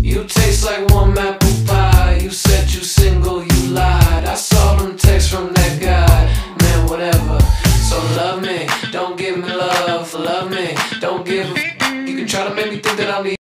You taste like warm apple pie. You said you single, you lied. I saw them texts from that guy. Man, whatever. So love me, don't give me love. Love me, don't give a f- You can try to make me think that I'm the